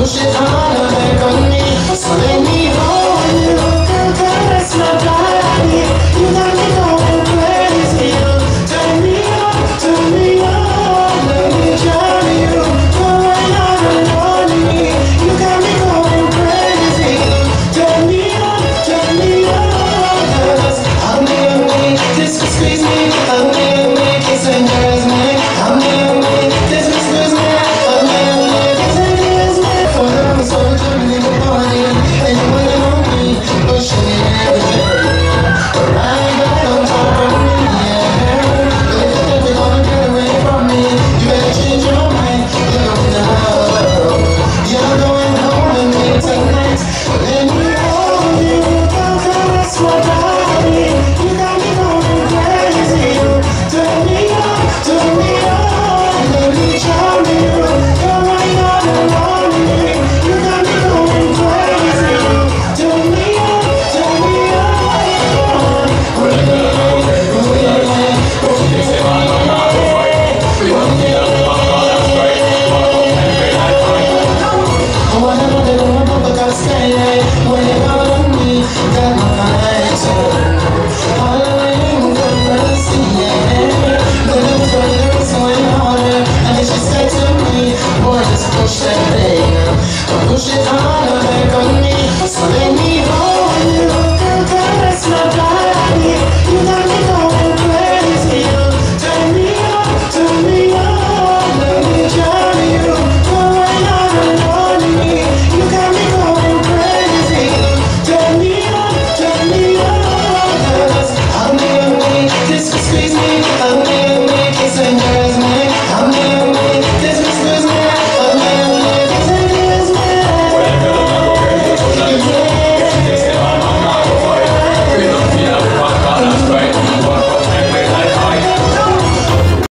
push it harder